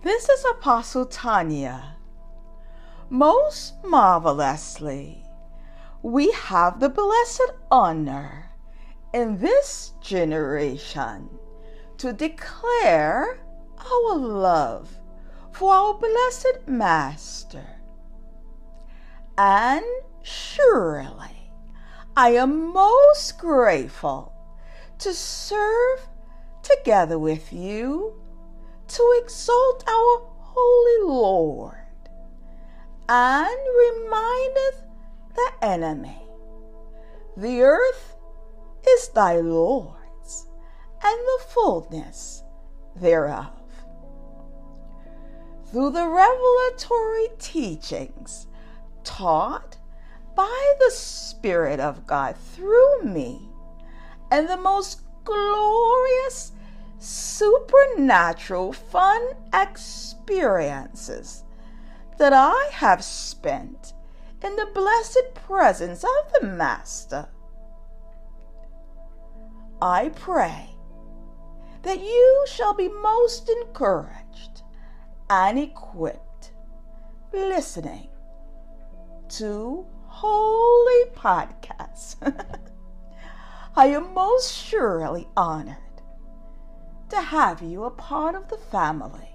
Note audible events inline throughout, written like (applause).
This is Apostle Tonya. Most marvelously, we have the blessed honor in this generation to declare our love for our blessed Master. And surely I am most grateful to serve together with you to exalt our holy Lord and remindeth the enemy the earth is thy Lord's and the fullness thereof. Through the revelatory teachings taught by the Spirit of God through me, and the most glorious supernatural fun experiences that I have spent in the blessed presence of the Master. I pray that you shall be most encouraged and equipped listening to holy podcasts. (laughs) I am most surely honored to have you a part of the family.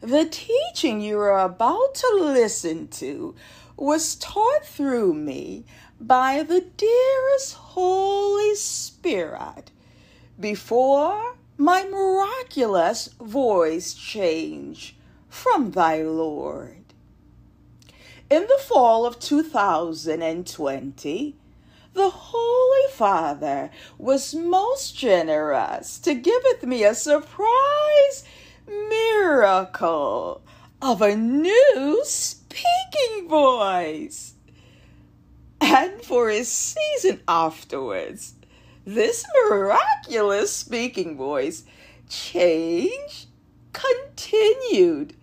The teaching you are about to listen to was taught through me by the dearest Holy Spirit before my miraculous voice change from thy Lord. In the fall of 2020, the Holy Father was most generous to giveth me a surprise miracle of a new speaking voice. And for a season afterwards, this miraculous speaking voice change continued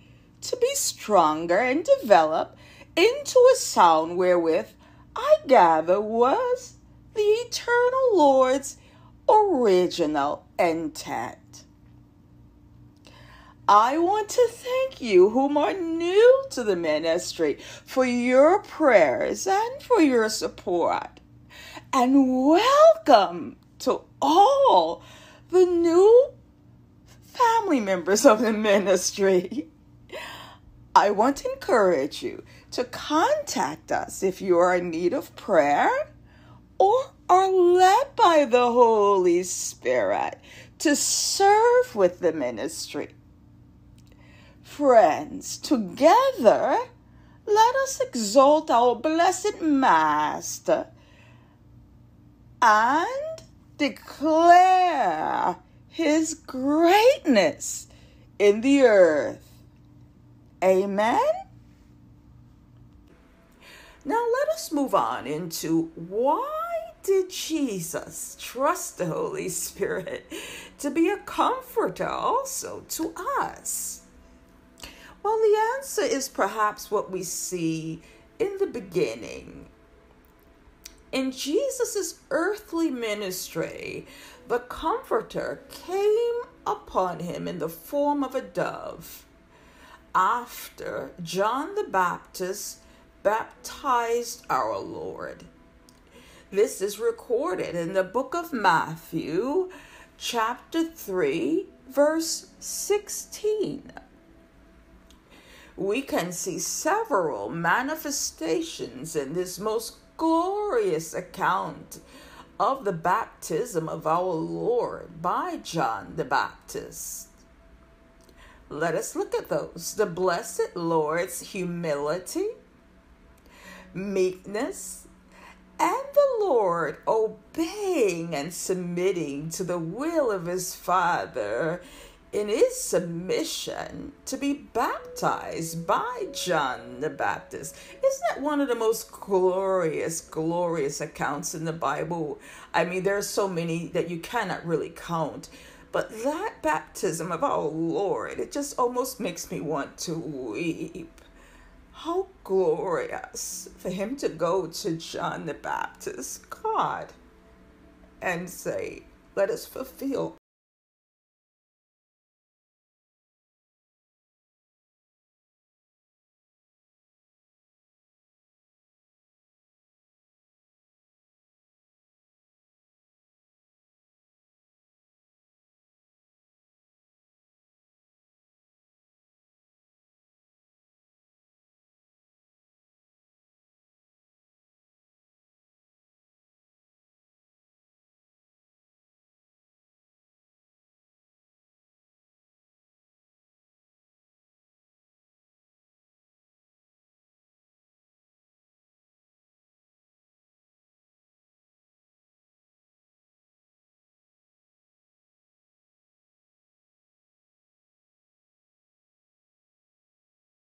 to be stronger and develop into a sound wherewith I gather was the eternal Lord's original intent. I want to thank you, whom are new to the ministry, for your prayers and for your support. And welcome to all the new family members of the ministry. I want to encourage you to contact us if you are in need of prayer or are led by the Holy Spirit to serve with the ministry. Friends, together, let us exalt our blessed Master and declare his greatness in the earth. Amen. Now let us move on into why did Jesus trust the Holy Spirit to be a comforter also to us? Well, the answer is perhaps what we see in the beginning. In Jesus' earthly ministry, the Comforter came upon him in the form of a dove after John the Baptist baptized our Lord. This is recorded in the book of Matthew, chapter 3, verse 16 we can see several manifestations in this most glorious account of the baptism of our Lord by John the Baptist. Let us look at those. The blessed Lord's humility, meekness, and the Lord obeying and submitting to the will of his Father in his submission to be baptized by John the Baptist. Isn't that one of the most glorious, glorious accounts in the Bible? I mean, there are so many that you cannot really count. But that baptism of our Lord, it just almost makes me want to weep. How glorious for him to go to John the Baptist. God and say, let us fulfill